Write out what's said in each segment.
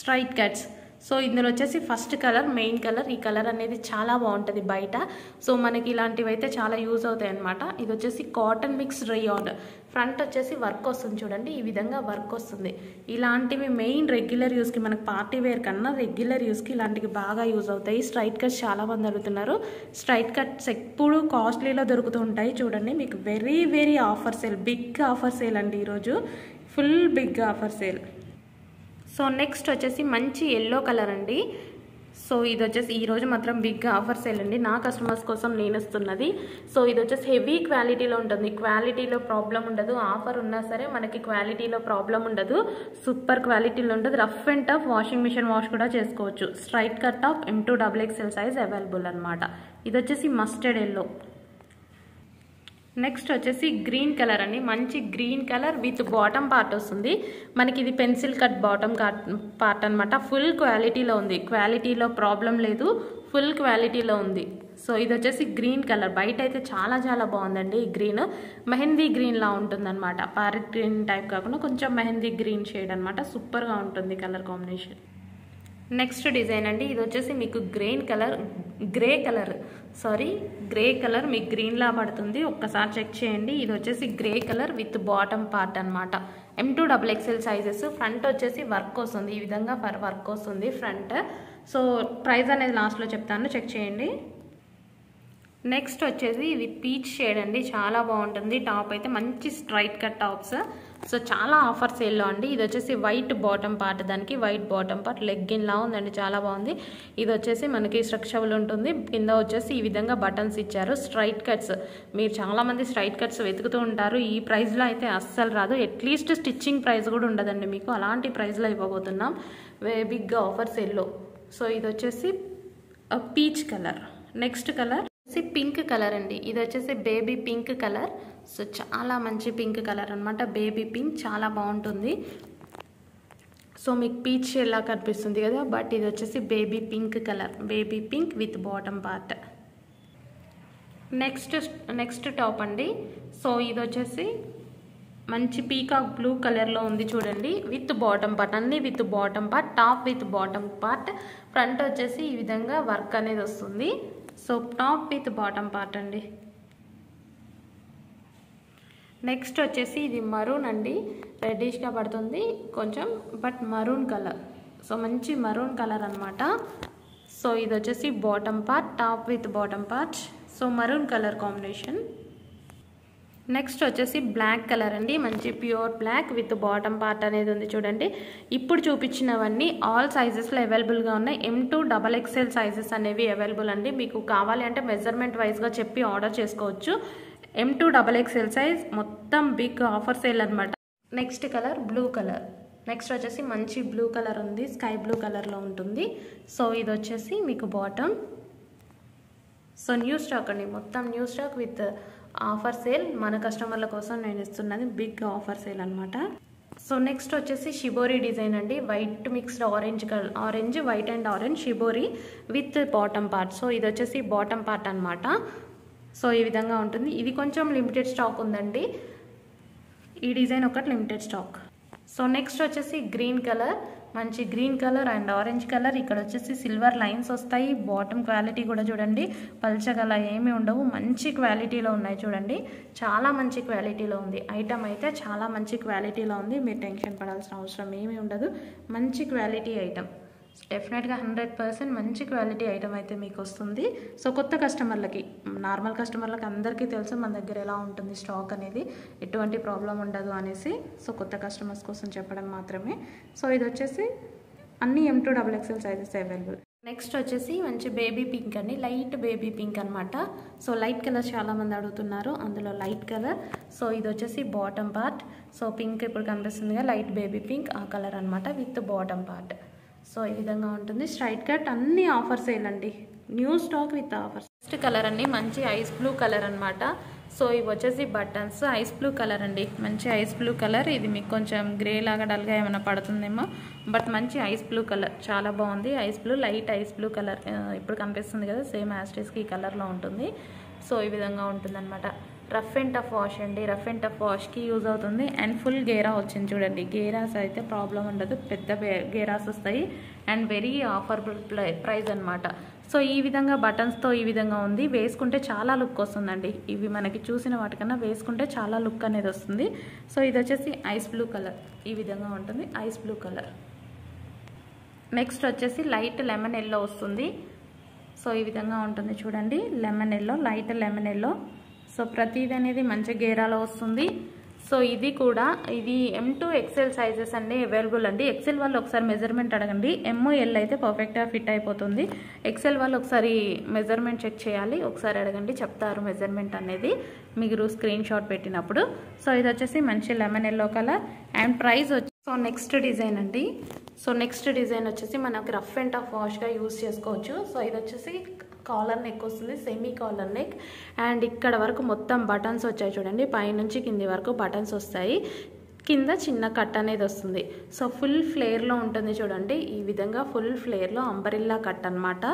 Straight cuts so ఇందులో వచ్చేసి first colour main colour ఈ కలర్ అనేది చాలా బాగుంటుంది బయట. సో మనకి ఇలాంటివి అయితే చాలా యూజ్ అవుతాయి అనమాట ఇది వచ్చేసి కాటన్ మిక్స్ రేయాన్ ఫ్రంట్ వచ్చేసి వర్క్ వస్తుంది చూడండి. ఈ విధంగా వర్క్ వస్తుంది. ఇలాంటివి మెయిన్ రెగ్యులర్ యూస్కి మనకి పార్టీ వేర్ కన్నా రెగ్యులర్ యూస్కి ఇలాంటివి బాగా యూజ్ అవుతాయి. స్ట్రైట్ కట్స్ చాలామంది అడుగుతున్నారు. స్ట్రైట్ కట్స్ ఎప్పుడు కాస్ట్లీలో దొరుకుతూ ఉంటాయి చూడండి. మీకు very very offer sale big offer sale అండి ఈరోజు. Full big offer sale so next వచ్చేసి మంచి ఎల్లో కలర్ అండి. సో ఇది వచ్చేసి ఈరోజు మాత్రం బిగ్ ఆఫర్ సేల్ అండి. నా కస్టమర్స్ కోసం నేను ఇస్తున్నది. సో ఇది వచ్చేసి హెవీ క్వాలిటీలో ఉంటుంది. క్వాలిటీలో ప్రాబ్లం ఉండదు. ఆఫర్ ఉన్నా సరే మనకి క్వాలిటీలో ప్రాబ్లం ఉండదు. సూపర్ క్వాలిటీలో ఉంటుంది rough and tough washing machine wash కూడా చేసుకోవచ్చు. Straight cut of M to double XL size available అనమాట ఇది వచ్చేసి మస్టర్డ్ ఎల్లో నెక్స్ట్ వచ్చేసి గ్రీన్ కలర్ అండి. మంచి green colour with bottom part వస్తుంది. మనకి ఇది పెన్సిల్ కట్ బాటమ్ పార్ట్ అనమాట ఫుల్ క్వాలిటీలో ఉంది. క్వాలిటీలో ప్రాబ్లం లేదు. ఫుల్ క్వాలిటీలో ఉంది. సో ఇది వచ్చేసి గ్రీన్ కలర్ బయట అయితే చాలా చాలా బాగుందండి ఈ గ్రీన్ మెహందీ గ్రీన్ లా ఉంటుందన్నమాట. ప్యారెట్ గ్రీన్ టైప్ కాకుండా కొంచెం మెహందీ గ్రీన్ షేడ్ అనమాట సూపర్గా ఉంటుంది కలర్ కాంబినేషన్ నెక్స్ట్ డిజైన్ అండి. ఇది వచ్చేసి మీకు green colour grey colour sorry grey colour మీకు గ్రీన్లా పడుతుంది. ఒక్కసారి చెక్ చేయండి. ఇది వచ్చేసి grey colour with bottom part అనమాట M to double XL sizes front వచ్చేసి వర్క్ వస్తుంది. ఈ విధంగా వర్క్ వస్తుంది ఫ్రంట్. సో ప్రైస్ అనేది లాస్ట్లో చెప్తాను. చెక్ చేయండి. నెక్స్ట్ వచ్చేసి ఇది పీచ్ షేడ్ అండి. చాలా బాగుంటుంది. టాప్ అయితే మంచి స్ట్రైట్ కట్ టాప్స్ సో చాలా ఆఫర్ సేల్లో అండి. ఇది వచ్చేసి వైట్ బాటమ్ పార్ట్ దానికి వైట్ బాటమ్ పార్ట్ లెగ్గిన్లా ఉందండి. చాలా బాగుంది. ఇది వచ్చేసి మనకి స్ట్రక్చబుల్ ఉంటుంది. కింద వచ్చేసి ఈ విధంగా బటన్స్ ఇచ్చారు. స్ట్రైట్ కట్స్ మీరు చాలామంది స్ట్రైట్ కట్స్ వెతుకుతూ ఉంటారు. ఈ ప్రైస్లో అయితే అస్సలు రాదు. అట్లీస్ట్ స్టిచ్చింగ్ ప్రైస్ కూడా ఉండదండి మీకు. అలాంటి ప్రైస్లో ఇవ్వబోతున్నాం. బిగ్ ఆఫర్ సేల్లో సో ఇది వచ్చేసి పీచ్ కలర్ నెక్స్ట్ కలర్ వచ్చేసి పింక్ కలర్ అండి. ఇది వచ్చేసి బేబీ పింక్ కలర్. సో చాలా మంచి పింక్ కలర్ అనమాట బేబీ పింక్ చాలా బాగుంటుంది. సో మీకు పీచ్ ఎలా కనిపిస్తుంది కదా బట్ ఇది వచ్చేసి baby pink colour. Baby pink with bottom part. Next next top అండి. సో ఇది వచ్చేసి మంచి పీకాక్ బ్లూ కలర్లో ఉంది చూడండి. With bottom part. అన్ని with bottom part top with bottom part. Front వచ్చేసి ఈ విధంగా వర్క్ అనేది వస్తుంది. So top with bottom part అండి. నెక్స్ట్ వచ్చేసి ఇది మరూన్ అండి. రెడ్డిష్గా పడుతుంది. కొంచెం బట్ మరూన్ కలర్ సో మంచి మరూన్ కలర్ అనమాట సో ఇది వచ్చేసి bottom part top with bottom part so maroon colour combination next వచ్చేసి బ్లాక్ కలర్ అండి. మంచి pure black with bottom part అనేది ఉంది చూడండి. ఇప్పుడు చూపించినవన్నీ ఆల్ సైజెస్లో అవైలబుల్గా ఉన్నాయి. M to double XL sizes అనేవి అవైలబుల్ అండి. మీకు కావాలి అంటే మెజర్మెంట్ వైజ్గా చెప్పి ఆర్డర్ చేసుకోవచ్చు. M to double XL size మొత్తం బిగ్ ఆఫర్ సేల్ అనమాట next colour blue colour next వచ్చేసి మంచి బ్లూ కలర్ ఉంది. స్కై బ్లూ కలర్లో ఉంటుంది. సో ఇది వచ్చేసి మీకు బాటమ్ సో న్యూ స్టాక్ అండి. మొత్తం new stock with offer sale మన కస్టమర్ల కోసం నేను ఇస్తున్నది బిగ్ ఆఫర్ సేల్ అనమాట సో నెక్స్ట్ వచ్చేసి షిబోరీ డిజైన్ అండి. White mixed orange colour orange white and orange shibori with bottom part. So ఇది వచ్చేసి బాటమ్ పార్ట్ అనమాట సో ఈ విధంగా ఉంటుంది. ఇది కొంచెం లిమిటెడ్ స్టాక్ ఉందండి. ఈ డిజైన్ ఒకటి లిమిటెడ్ స్టాక్. సో నెక్స్ట్ వచ్చేసి గ్రీన్ కలర్ మంచి green colour and orange colour. ఇక్కడ వచ్చేసి సిల్వర్ లైన్స్ వస్తాయి. బాటమ్ క్వాలిటీ కూడా చూడండి. పల్చగల ఏమీ ఉండవు. మంచి క్వాలిటీలో ఉన్నాయి చూడండి. చాలా మంచి క్వాలిటీలో ఉంది. ఐటమ్ అయితే చాలా మంచి క్వాలిటీలో ఉంది. మీరు టెన్షన్ పడాల్సిన అవసరం ఏమీ ఉండదు. మంచి క్వాలిటీ ఐటమ్. డెఫినెట్గా హండ్రెడ్ పర్సెంట్ మంచి క్వాలిటీ ఐటమ్ అయితే మీకు వస్తుంది. సో కొత్త కస్టమర్లకి నార్మల్ కస్టమర్లకి అందరికీ తెలుసు మన దగ్గర ఎలా ఉంటుంది స్టాక్ అనేది ఎటువంటి ప్రాబ్లం ఉండదు అనేసి సో కొత్త కస్టమర్స్ కోసం చెప్పడం మాత్రమే. సో ఇది వచ్చేసి అన్ని M to double XL sizes available next వచ్చేసి మంచి బేబీ పింక్ అండి. లైట్ బేబీ పింక్ అనమాట సో లైట్ కలర్ చాలామంది అడుగుతున్నారు. అందులో లైట్ కలర్ సో ఇది వచ్చేసి బాటమ్ పార్ట్ సో పింక్ ఇప్పుడు కనిపిస్తుందిగా లైట్ బేబీ పింక్ ఆ కలర్ అనమాట విత్ బాటమ్ పార్ట్ సో ఈ విధంగా ఉంటుంది. స్ట్రైట్ కట్ అన్ని ఆఫర్స్ అండి new stock with offers next colour అండి. మంచి ఐస్ బ్లూ కలర్ అనమాట సో ఇవి వచ్చేసి బటన్స్ ఐస్ బ్లూ కలర్ అండి. మంచి ఐస్ బ్లూ కలర్ ఇది మీకు కొంచెం గ్రే లాగా డల్గా ఏమైనా పడుతుందేమో. బట్ మంచి ఐస్ బ్లూ కలర్ చాలా బాగుంది. Ice blue light ice blue colour ఇప్పుడు కనిపిస్తుంది కదా సేమ్ యాస్టేస్కి ఈ కలర్లో ఉంటుంది. సో ఈ విధంగా ఉంటుందన్నమాట. రఫ్ అండ్ టఫ్ వాష్ అండి. రఫ్ అండ్ టఫ్ వాష్కి యూజ్ అవుతుంది. అండ్ ఫుల్ గేరా వచ్చింది చూడండి. గేరాస్ అయితే ప్రాబ్లం ఉండదు. పెద్ద గేరాస్ వస్తాయి. అండ్ వెరీ ఆఫర్బుల్ ప్రైస్ అనమాట సో ఈ విధంగా బటన్స్తో ఈ విధంగా ఉంది. వేసుకుంటే చాలా లుక్ వస్తుందండి. ఇవి మనకి చూసిన వాటికన్నా వేసుకుంటే చాలా లుక్ అనేది వస్తుంది. సో ఇది వచ్చేసి ఐస్ బ్లూ కలర్. ఈ విధంగా ఉంటుంది. Ice blue colour. నెక్స్ట్ వచ్చేసి లైట్ లెమన్ ఎల్లో వస్తుంది. సో ఈ విధంగా ఉంటుంది చూడండి. Lemon yellow light lemon yellow. So ప్రతిది అనేది మంచి గేరాలో వస్తుంది. సో ఇది కూడా ఇది ఎం టూ ఎక్సెల్ సైజెస్ అండి అవైలబుల్ అండి. ఎక్సెల్ వాళ్ళు ఒకసారి మెజర్మెంట్ అడగండి. ఎమ్ ఎల్ అయితే పర్ఫెక్ట్గా ఫిట్ అయిపోతుంది. ఎక్సెల్ వాళ్ళు ఒకసారి మెజర్మెంట్ చెక్ చేయాలి. ఒకసారి అడగండి చెప్తారు మెజర్మెంట్ అనేది. మీరు స్క్రీన్ షాట్ పెట్టినప్పుడు. సో ఇది వచ్చేసి మంచి lemon yellow colour and price వచ్చి సో నెక్స్ట్ డిజైన్ అండి. సో నెక్స్ట్ డిజైన్ వచ్చేసి మనకి రఫ్ అండ్ టఫ్ వాష్గా యూస్ చేసుకోవచ్చు. సో ఇది వచ్చేసి కాలర్ నెక్ వస్తుంది సెమీ కాలర్ నెక్. అండ్ ఇక్కడ వరకు మొత్తం బటన్స్ వచ్చాయి చూడండి. పైనుంచి కింది వరకు బటన్స్ వస్తాయి. కింద చిన్న కట్ అనేది వస్తుంది. సో ఫుల్ ఫ్లేర్లో ఉంటుంది చూడండి. ఈ విధంగా ఫుల్ ఫ్లేర్లో అంబరిల్లా కట్ అనమాట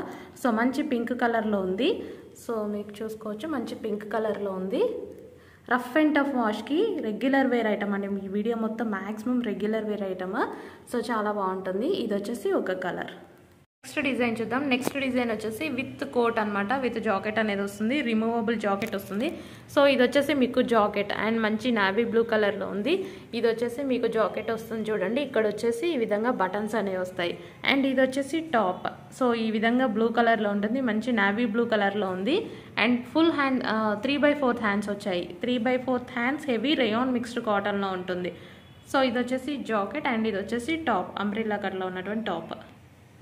సో మంచి పింక్ కలర్లో ఉంది. సో మీకు చూసుకోవచ్చు మంచి పింక్ కలర్లో ఉంది. రఫ్ అండ్ టఫ్ వాష్కి రెగ్యులర్ వేర్ ఐటమ్ అండి. ఈ వీడియో మొత్తం maximum regular wear item. So చాలా బాగుంటుంది. ఇది వచ్చేసి ఒక కలర్. నెక్స్ట్ డిజైన్ చూద్దాం. నెక్స్ట్ డిజైన్ వచ్చేసి విత్ కోట్ అనమాట విత్ జాకెట్ అనేది వస్తుంది. రిమూవబుల్ జాకెట్ వస్తుంది. సో ఇది వచ్చేసి మీకు జాకెట్ అండ్ మంచి నావీ బ్లూ కలర్లో ఉంది. ఇది వచ్చేసి మీకు జాకెట్ వస్తుంది చూడండి. ఇక్కడ వచ్చేసి ఈ విధంగా బటన్స్ అనేవి వస్తాయి. అండ్ ఇది వచ్చేసి టాప్. సో ఈ విధంగా బ్లూ కలర్లో ఉంటుంది. మంచి నావీ బ్లూ కలర్లో ఉంది. And full hand three by fourth hands వచ్చాయి. Three by fourth hands heavy rayon mixed కాటన్లో ఉంటుంది. సో ఇది వచ్చేసి జాకెట్ అండ్ ఇది వచ్చేసి టాప్. అంబ్రిల్లా కట్లో ఉన్నటువంటి టాప్.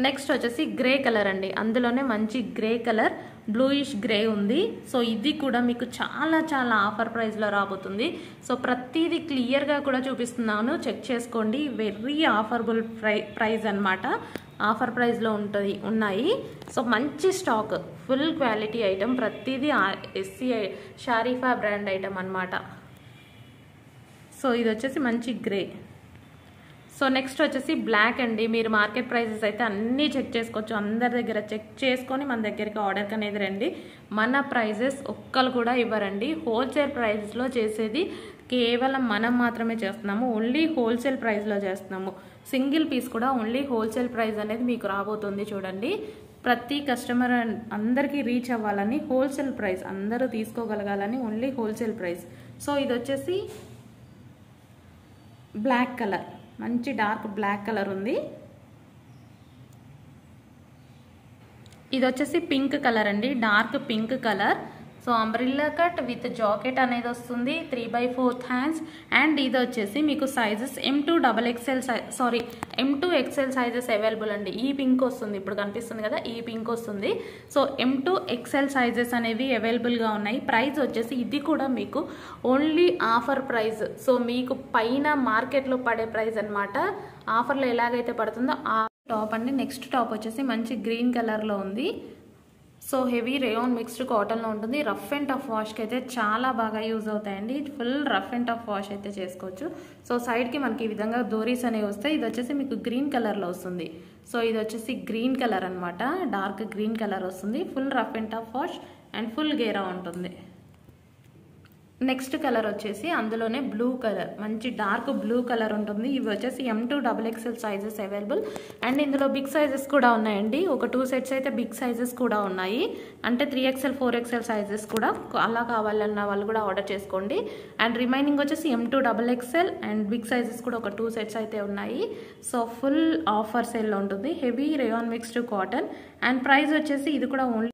నెక్స్ట్ వచ్చేసి గ్రే కలర్ అండి. అందులోనే మంచి గ్రే కలర్ బ్లూయిష్ గ్రే ఉంది. సో ఇది కూడా మీకు చాలా చాలా ఆఫర్ ప్రైస్లో రాబోతుంది. సో ప్రతిదీ క్లియర్గా కూడా చూపిస్తున్నాను. చెక్ చేసుకోండి. వెరీ ఆఫర్బుల్ ప్రై ప్రైస్ అనమాట ఆఫర్ ప్రైస్లో ఉంటుంది ఉన్నాయి. సో మంచి స్టాక్ ఫుల్ క్వాలిటీ ఐటెం ప్రతిదీ ఎస్సీ షారీఫా బ్రాండ్ ఐటమ్ అనమాట సో ఇది వచ్చేసి మంచి గ్రే సో నెక్స్ట్ వచ్చేసి బ్లాక్ అండి. మీరు మార్కెట్ ప్రైసెస్ అయితే అన్నీ చెక్ చేసుకోవచ్చు. అందరి దగ్గర చెక్ చేసుకొని మన దగ్గరికి ఆర్డర్కి అనేది రండి. మన ప్రైజెస్ ఒక్కరు కూడా ఇవ్వరండి. హోల్సేల్ ప్రైస్లో చేసేది కేవలం మనం మాత్రమే చేస్తున్నాము. ఓన్లీ హోల్సేల్ ప్రైస్లో చేస్తున్నాము. సింగిల్ పీస్ కూడా ఓన్లీ హోల్సేల్ ప్రైస్ అనేది మీకు రాబోతుంది చూడండి. ప్రతి కస్టమర్ అందరికీ రీచ్ అవ్వాలని హోల్సేల్ ప్రైస్ అందరూ తీసుకోగలగాలని ఓన్లీ హోల్సేల్ ప్రైస్ సో ఇది వచ్చేసి బ్లాక్ కలర్. మంచి డార్క్ బ్లాక్ కలర్ ఉంది. ఇది వచ్చేసి పింక్ కలర్ అండి. Dark pink colour. So umbrella cut with jacket అనేది వస్తుంది three by fourth hands and ఇది వచ్చేసి మీకు sizes M to double XL sorry M to XL sizes available అండి. ఈ పింక్ వస్తుంది ఇప్పుడు కనిపిస్తుంది కదా ఈ పింక్ వస్తుంది. So M to XL sizes అనేవి అవైలబుల్గా ఉన్నాయి. ప్రైస్ వచ్చేసి ఇది కూడా మీకు ఓన్లీ ఆఫర్ ప్రైస్ సో మీకు పైన మార్కెట్లో పడే ప్రైస్ అనమాట ఆఫర్లో ఎలాగైతే పడుతుందో ఆ టాప్ అండి. నెక్స్ట్ టాప్ వచ్చేసి మంచి గ్రీన్ కలర్లో ఉంది. సో హెవీ రేయోన్ మిక్స్డ్ కాటన్లో ఉంటుంది. రఫ్ అండ్ టఫ్ వాష్కి అయితే చాలా బాగా యూజ్ అవుతాయండి. Full rough and tough wash అయితే చేసుకోవచ్చు. సో సైడ్కి మనకి ఈ విధంగా దోరీస్ అనేవి వస్తాయి. ఇది వచ్చేసి మీకు గ్రీన్ కలర్లో వస్తుంది. సో ఇది వచ్చేసి గ్రీన్ కలర్ అనమాట డార్క్ గ్రీన్ కలర్ వస్తుంది. Full rough and tough wash and full గేరా ఉంటుంది. నెక్స్ట్ కలర్ వచ్చేసి అందులోనే బ్లూ కలర్ మంచి డార్క్ బ్లూ కలర్ ఉంటుంది. ఇవి వచ్చేసి M to double XL sizes available and ఇందులో బిగ్ సైజెస్ కూడా ఉన్నాయండి. ఒక టూ సెట్స్ అయితే బిగ్ సైజెస్ కూడా ఉన్నాయి. అంటే three XL four XL sizes కూడా అలా కావాలన్న వాళ్ళు కూడా ఆర్డర్ చేసుకోండి. అండ్ రిమైనింగ్ వచ్చేసి M to double XL and big sizes కూడా ఒక టూ సెట్స్ అయితే ఉన్నాయి. సో ఫుల్ ఆఫర్ సేల్లో ఉంటుంది. Heavy rayon mixed cotton and price వచ్చేసి ఇది కూడా ఓన్లీ